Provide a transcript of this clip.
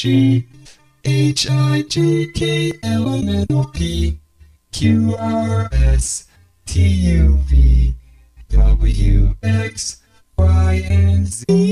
G H I J K L M N O P Q R S T U V W X Y and Z.